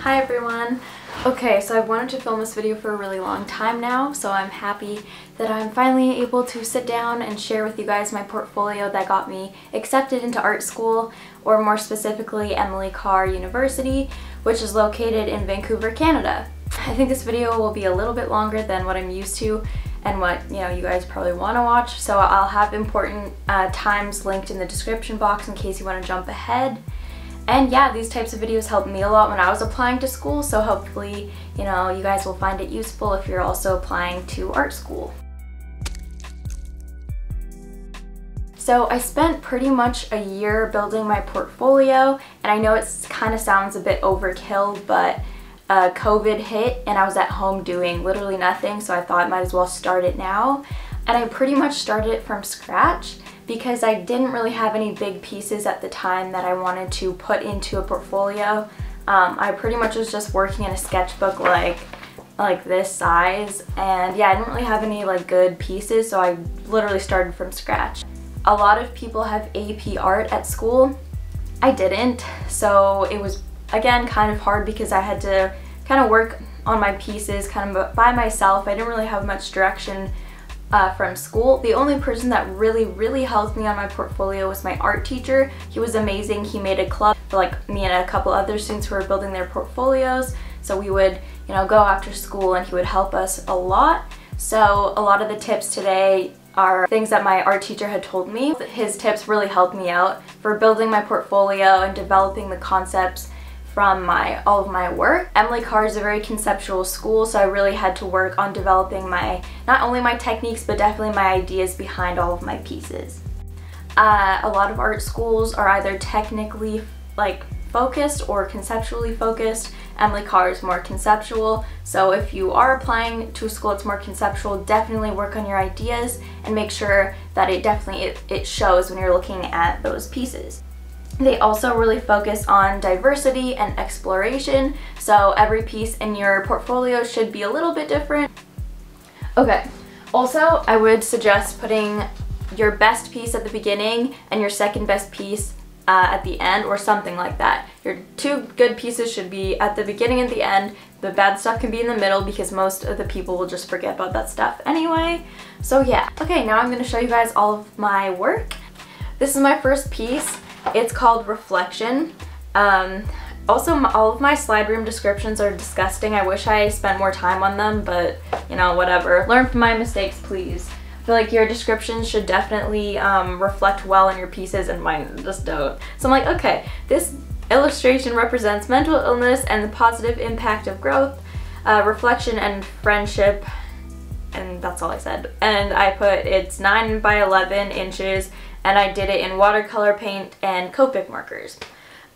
Hi everyone! Okay, so I've wanted to film this video for a really long time now, so I'm happy that I'm finally able to sit down and share with you guys my portfolio that got me accepted into art school, or more specifically Emily Carr University, which is located in Vancouver, Canada. I think this video will be a little bit longer than what I'm used to and what you know you guys probably want to watch, so I'll have important uh, times linked in the description box in case you want to jump ahead. And yeah, these types of videos helped me a lot when I was applying to school, so hopefully, you know, you guys will find it useful if you're also applying to art school. So I spent pretty much a year building my portfolio, and I know it kind of sounds a bit overkill, but uh, COVID hit and I was at home doing literally nothing, so I thought I might as well start it now. And I pretty much started it from scratch because I didn't really have any big pieces at the time that I wanted to put into a portfolio. Um, I pretty much was just working in a sketchbook like like this size and yeah I didn't really have any like good pieces so I literally started from scratch. A lot of people have AP art at school. I didn't so it was again kind of hard because I had to kind of work on my pieces kind of by myself. I didn't really have much direction uh, from school. The only person that really, really helped me on my portfolio was my art teacher. He was amazing. He made a club for like me and a couple other students who were building their portfolios. So we would, you know, go after school and he would help us a lot. So a lot of the tips today are things that my art teacher had told me. His tips really helped me out for building my portfolio and developing the concepts from my all of my work. Emily Carr is a very conceptual school, so I really had to work on developing my, not only my techniques, but definitely my ideas behind all of my pieces. Uh, a lot of art schools are either technically like focused or conceptually focused. Emily Carr is more conceptual, so if you are applying to a school that's more conceptual, definitely work on your ideas and make sure that it definitely it, it shows when you're looking at those pieces. They also really focus on diversity and exploration, so every piece in your portfolio should be a little bit different. Okay, also I would suggest putting your best piece at the beginning and your second best piece uh, at the end or something like that. Your two good pieces should be at the beginning and the end. The bad stuff can be in the middle because most of the people will just forget about that stuff anyway. So yeah. Okay, now I'm going to show you guys all of my work. This is my first piece. It's called Reflection. Um, also, all of my SlideRoom descriptions are disgusting. I wish I spent more time on them, but you know, whatever. Learn from my mistakes, please. I feel like your descriptions should definitely um, reflect well in your pieces and mine just don't. So I'm like, okay, this illustration represents mental illness and the positive impact of growth, uh, reflection and friendship, and that's all I said. And I put it's 9 by 11 inches and I did it in watercolor paint and Copic markers.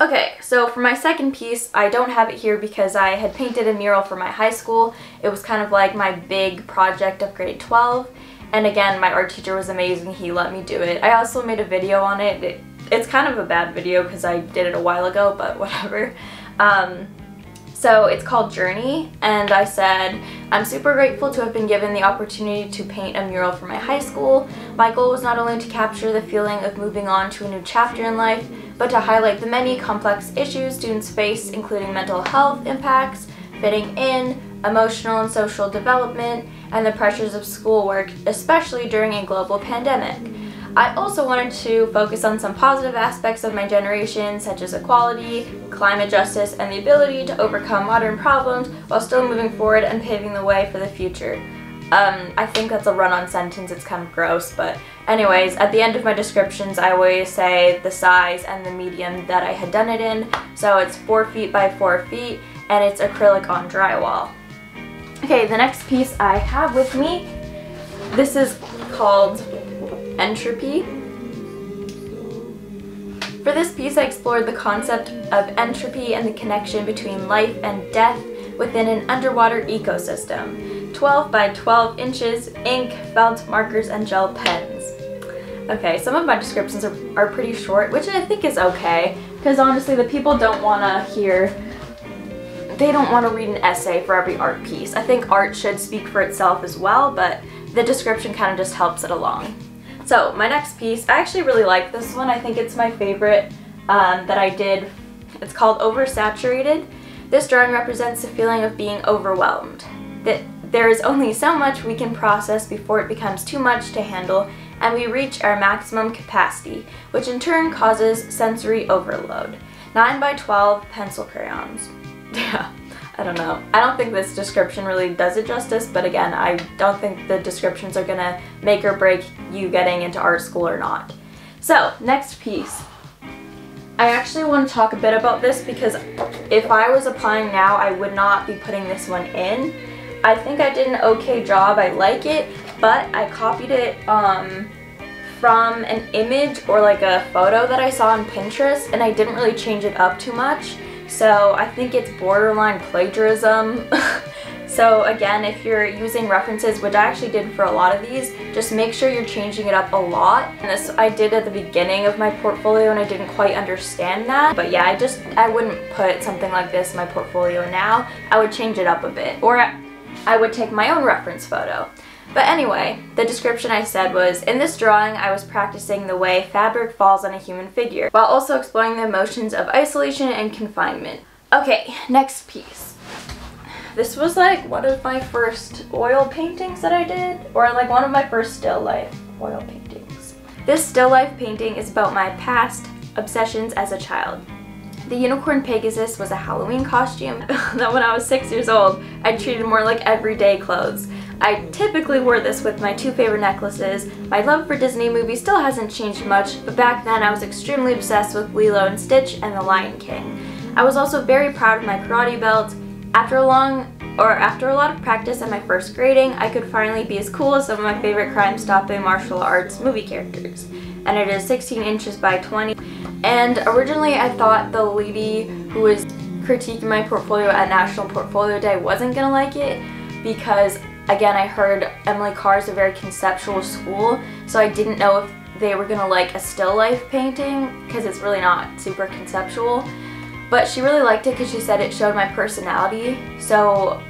Okay, so for my second piece, I don't have it here because I had painted a mural for my high school. It was kind of like my big project of grade 12. And again, my art teacher was amazing. He let me do it. I also made a video on it. it it's kind of a bad video because I did it a while ago, but whatever. Um, so it's called Journey, and I said, I'm super grateful to have been given the opportunity to paint a mural for my high school. My goal was not only to capture the feeling of moving on to a new chapter in life, but to highlight the many complex issues students face, including mental health impacts, fitting in, emotional and social development, and the pressures of schoolwork, especially during a global pandemic. I also wanted to focus on some positive aspects of my generation, such as equality, climate justice, and the ability to overcome modern problems while still moving forward and paving the way for the future. Um, I think that's a run-on sentence, it's kind of gross, but anyways, at the end of my descriptions I always say the size and the medium that I had done it in. So it's 4 feet by 4 feet, and it's acrylic on drywall. Okay, the next piece I have with me, this is called entropy. For this piece, I explored the concept of entropy and the connection between life and death within an underwater ecosystem. 12 by 12 inches, ink, felt, markers, and gel pens. Okay, some of my descriptions are, are pretty short, which I think is okay, because honestly the people don't want to hear, they don't want to read an essay for every art piece. I think art should speak for itself as well, but the description kind of just helps it along. So my next piece, I actually really like this one. I think it's my favorite um, that I did. It's called Oversaturated. This drawing represents the feeling of being overwhelmed. That there is only so much we can process before it becomes too much to handle and we reach our maximum capacity, which in turn causes sensory overload. 9 by 12 pencil crayons. Yeah, I don't know. I don't think this description really does it justice, but again, I don't think the descriptions are gonna make or break you getting into art school or not. So, next piece. I actually want to talk a bit about this because if I was applying now, I would not be putting this one in. I think I did an okay job, I like it, but I copied it um, from an image or like a photo that I saw on Pinterest and I didn't really change it up too much. So I think it's borderline plagiarism. so again, if you're using references, which I actually did for a lot of these, just make sure you're changing it up a lot. And this I did at the beginning of my portfolio and I didn't quite understand that. But yeah, I just, I wouldn't put something like this in my portfolio now. I would change it up a bit. Or I would take my own reference photo. But anyway, the description I said was, in this drawing I was practicing the way fabric falls on a human figure, while also exploring the emotions of isolation and confinement. Okay, next piece. This was like one of my first oil paintings that I did, or like one of my first still life oil paintings. This still life painting is about my past obsessions as a child. The unicorn Pegasus was a Halloween costume that when I was six years old, I treated more like everyday clothes. I typically wore this with my two favorite necklaces. My love for Disney movies still hasn't changed much, but back then I was extremely obsessed with Lilo and Stitch and The Lion King. I was also very proud of my karate belt. After a long or after a lot of practice at my first grading, I could finally be as cool as some of my favorite crime-stopping martial arts movie characters. And it is 16 inches by 20. And originally I thought the lady who was critiquing my portfolio at National Portfolio Day wasn't gonna like it because Again, I heard Emily Carr is a very conceptual school, so I didn't know if they were gonna like a still life painting because it's really not super conceptual. But she really liked it because she said it showed my personality. So,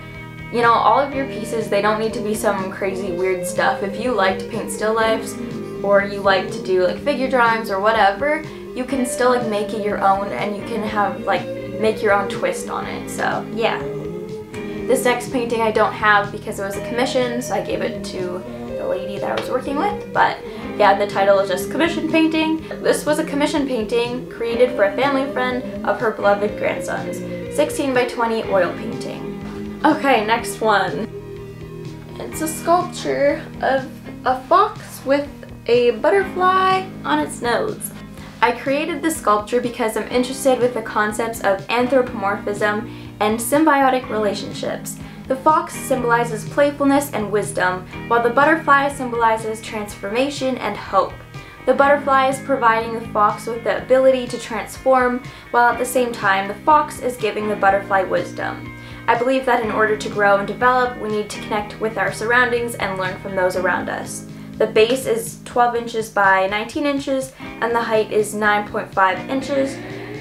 you know, all of your pieces, they don't need to be some crazy weird stuff. If you like to paint still lifes or you like to do like figure drawings or whatever, you can still like make it your own and you can have like make your own twist on it. So, yeah. This next painting I don't have because it was a commission, so I gave it to the lady that I was working with, but yeah, the title is just commission painting. This was a commission painting created for a family friend of her beloved grandsons. 16 by 20 oil painting. Okay, next one. It's a sculpture of a fox with a butterfly on its nose. I created this sculpture because I'm interested with the concepts of anthropomorphism and symbiotic relationships. The fox symbolizes playfulness and wisdom, while the butterfly symbolizes transformation and hope. The butterfly is providing the fox with the ability to transform, while at the same time the fox is giving the butterfly wisdom. I believe that in order to grow and develop, we need to connect with our surroundings and learn from those around us. The base is 12 inches by 19 inches, and the height is 9.5 inches,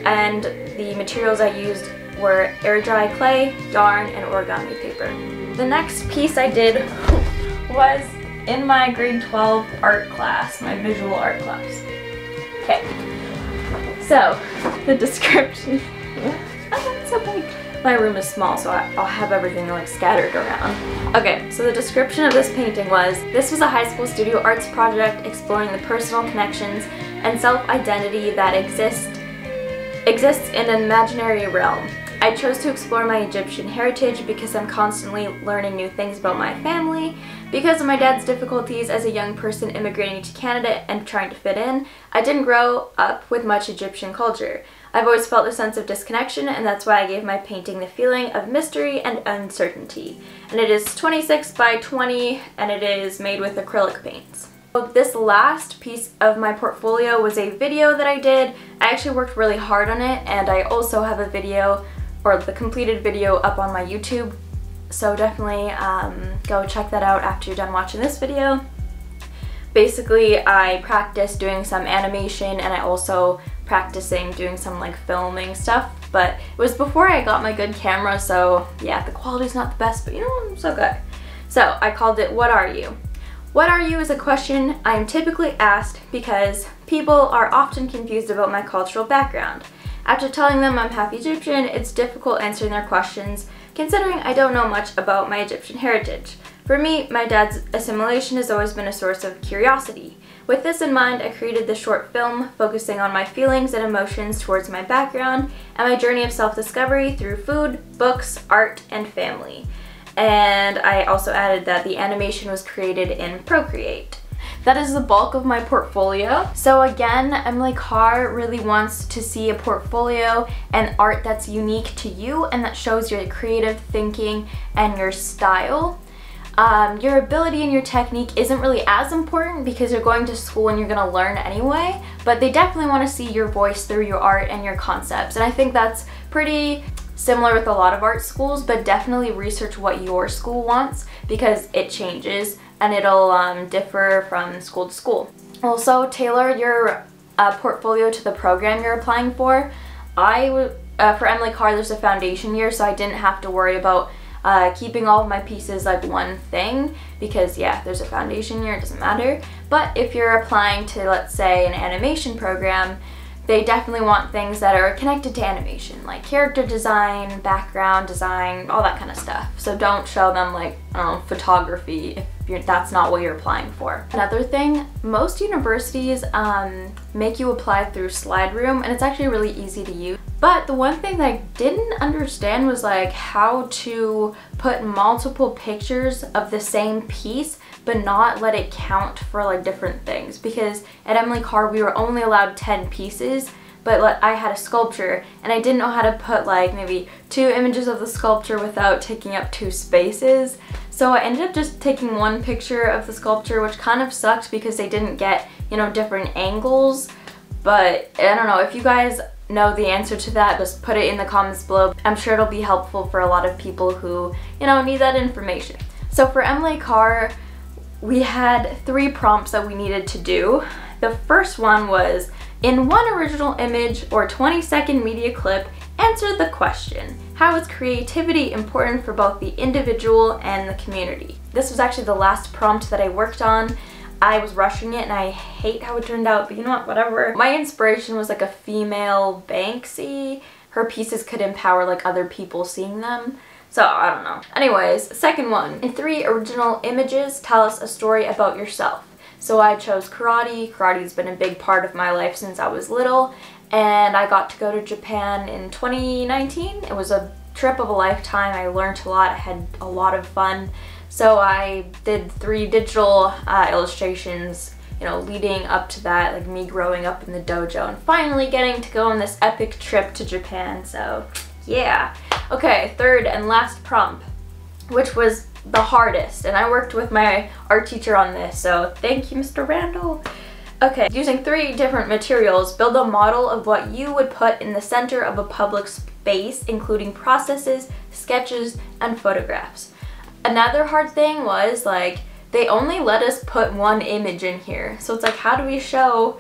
and the materials I used were air dry clay, yarn, and origami paper. The next piece I did was in my grade 12 art class, my visual art class. Okay, so the description, oh, so big. My room is small, so I'll have everything like scattered around. Okay, so the description of this painting was, this was a high school studio arts project exploring the personal connections and self-identity that exist exists in an imaginary realm. I chose to explore my Egyptian heritage because I'm constantly learning new things about my family. Because of my dad's difficulties as a young person immigrating to Canada and trying to fit in, I didn't grow up with much Egyptian culture. I've always felt a sense of disconnection and that's why I gave my painting the feeling of mystery and uncertainty. And it is 26 by 20 and it is made with acrylic paints. This last piece of my portfolio was a video that I did. I actually worked really hard on it and I also have a video or the completed video up on my YouTube. So definitely um, go check that out after you're done watching this video. Basically, I practiced doing some animation and I also practicing doing some like filming stuff, but it was before I got my good camera, so yeah, the quality's not the best, but you know, I'm so good. So I called it What Are You? What are you is a question I am typically asked because people are often confused about my cultural background. After telling them I'm half Egyptian, it's difficult answering their questions considering I don't know much about my Egyptian heritage. For me, my dad's assimilation has always been a source of curiosity. With this in mind, I created the short film focusing on my feelings and emotions towards my background and my journey of self-discovery through food, books, art, and family. And I also added that the animation was created in Procreate. That is the bulk of my portfolio. So again, Emily Carr really wants to see a portfolio and art that's unique to you and that shows your creative thinking and your style. Um, your ability and your technique isn't really as important because you're going to school and you're going to learn anyway, but they definitely want to see your voice through your art and your concepts. And I think that's pretty similar with a lot of art schools, but definitely research what your school wants because it changes and it'll um, differ from school to school. Also, tailor your uh, portfolio to the program you're applying for. I, uh, for Emily Carr, there's a foundation year, so I didn't have to worry about uh, keeping all of my pieces like one thing because yeah, there's a foundation here, it doesn't matter. But if you're applying to, let's say, an animation program, they definitely want things that are connected to animation, like character design, background design, all that kind of stuff. So don't show them like, know, photography if that's not what you're applying for. Another thing, most universities um, make you apply through SlideRoom and it's actually really easy to use. But the one thing that I didn't understand was like how to put multiple pictures of the same piece but not let it count for like different things because at Emily Carr we were only allowed 10 pieces but I had a sculpture and I didn't know how to put like maybe two images of the sculpture without taking up two spaces. So I ended up just taking one picture of the sculpture which kind of sucked because they didn't get, you know, different angles. But I don't know, if you guys know the answer to that, just put it in the comments below. I'm sure it'll be helpful for a lot of people who, you know, need that information. So for Emily Carr, we had three prompts that we needed to do. The first one was, in one original image or 20 second media clip, answer the question, how is creativity important for both the individual and the community? This was actually the last prompt that I worked on. I was rushing it and I hate how it turned out, but you know what, whatever. My inspiration was like a female Banksy. Her pieces could empower like other people seeing them. So, I don't know. Anyways, second one. In three original images, tell us a story about yourself. So I chose karate. Karate's been a big part of my life since I was little. And I got to go to Japan in 2019. It was a trip of a lifetime. I learned a lot. I had a lot of fun. So I did three digital uh, illustrations you know, leading up to that, like me growing up in the dojo and finally getting to go on this epic trip to Japan. So yeah. Okay, third and last prompt, which was the hardest. And I worked with my art teacher on this, so thank you, Mr. Randall. Okay, using three different materials, build a model of what you would put in the center of a public space, including processes, sketches, and photographs. Another hard thing was like, they only let us put one image in here. So it's like, how do we show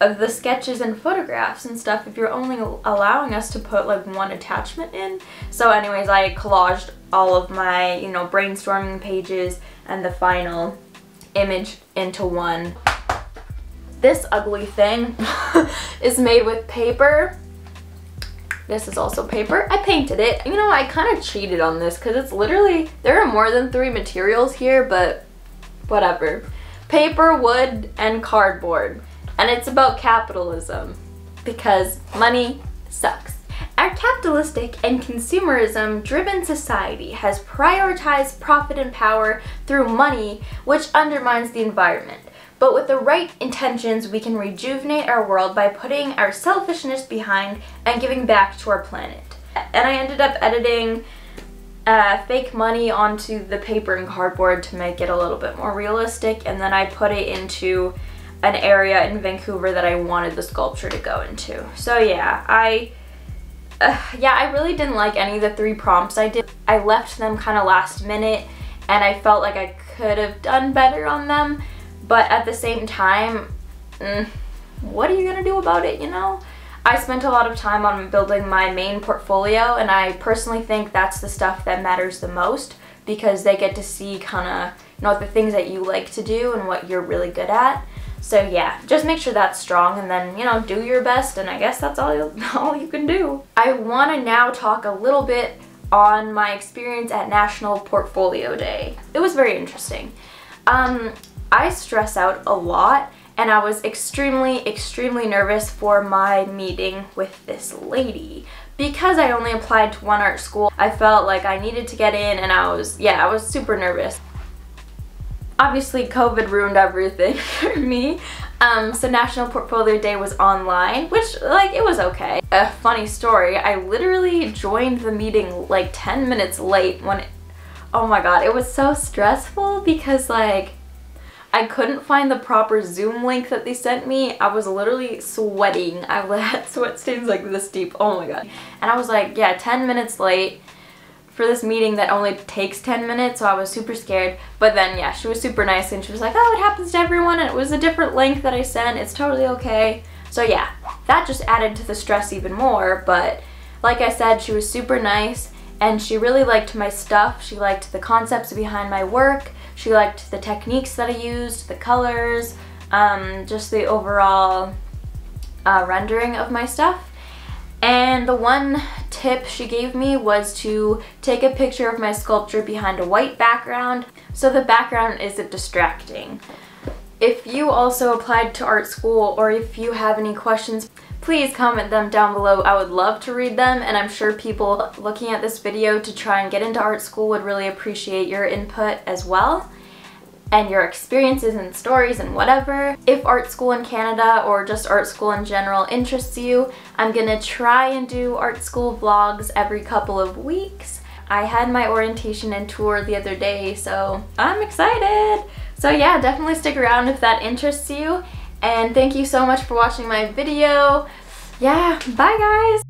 of the sketches and photographs and stuff if you're only allowing us to put like one attachment in. So anyways, I collaged all of my, you know, brainstorming pages and the final image into one. This ugly thing is made with paper. This is also paper. I painted it. You know, I kind of cheated on this because it's literally, there are more than three materials here, but whatever. Paper, wood, and cardboard and it's about capitalism because money sucks. Our capitalistic and consumerism driven society has prioritized profit and power through money, which undermines the environment. But with the right intentions, we can rejuvenate our world by putting our selfishness behind and giving back to our planet. And I ended up editing uh, fake money onto the paper and cardboard to make it a little bit more realistic, and then I put it into an area in Vancouver that I wanted the sculpture to go into. So yeah, I, uh, yeah, I really didn't like any of the three prompts I did. I left them kind of last minute and I felt like I could have done better on them, but at the same time, mm, what are you gonna do about it, you know? I spent a lot of time on building my main portfolio and I personally think that's the stuff that matters the most because they get to see kind of, you know, the things that you like to do and what you're really good at. So yeah, just make sure that's strong and then, you know, do your best and I guess that's all, you, all you can do. I want to now talk a little bit on my experience at National Portfolio Day. It was very interesting. Um, I stress out a lot and I was extremely, extremely nervous for my meeting with this lady. Because I only applied to one art school, I felt like I needed to get in and I was, yeah, I was super nervous. Obviously, COVID ruined everything for me. Um, so National Portfolio Day was online, which, like, it was okay. A funny story, I literally joined the meeting like 10 minutes late when, it, oh my god, it was so stressful because, like, I couldn't find the proper Zoom link that they sent me. I was literally sweating. I had sweat stains like this deep. Oh my god. And I was like, yeah, 10 minutes late for this meeting that only takes 10 minutes, so I was super scared. But then, yeah, she was super nice and she was like, oh, it happens to everyone and it was a different link that I sent. It's totally okay. So yeah, that just added to the stress even more. But like I said, she was super nice and she really liked my stuff. She liked the concepts behind my work. She liked the techniques that I used, the colors, um, just the overall uh, rendering of my stuff. And the one tip she gave me was to take a picture of my sculpture behind a white background so the background isn't distracting. If you also applied to art school or if you have any questions, please comment them down below. I would love to read them and I'm sure people looking at this video to try and get into art school would really appreciate your input as well and your experiences and stories and whatever. If art school in Canada or just art school in general interests you, I'm gonna try and do art school vlogs every couple of weeks. I had my orientation and tour the other day, so I'm excited. So yeah, definitely stick around if that interests you. And thank you so much for watching my video. Yeah, bye guys!